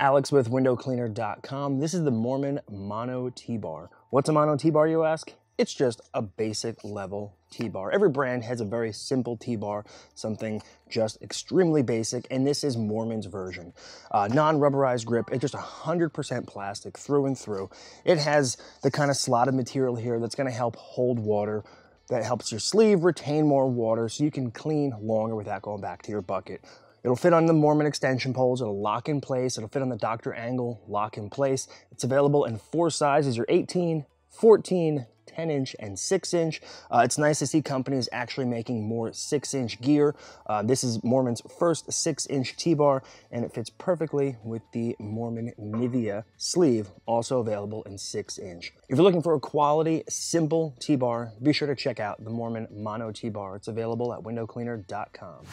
Alex with windowcleaner.com. This is the Moerman Mono T-Bar. What's a Mono T-Bar, you ask? It's just a basic level T-bar. Every brand has a very simple T-bar, something just extremely basic, and this is Moerman's version. Uh, Non-rubberized grip, it's just 100% plastic through and through. It has the kind of slotted material here that's gonna help hold water, that helps your sleeve retain more water so you can clean longer without going back to your bucket. It'll fit on the Moerman extension poles. It'll lock in place. It'll fit on the Dr. Angle lock in place. It's available in four sizes, your 18, 14, 10 inch and 6 inch. Uh, it's nice to see companies actually making more 6 inch gear. Uh, this is Moerman's first 6 inch T bar and it fits perfectly with the Moerman Nivea sleeve, also available in 6 inch. If you're looking for a quality, simple T bar, be sure to check out the Moerman Mono T bar. It's available at windowcleaner.com.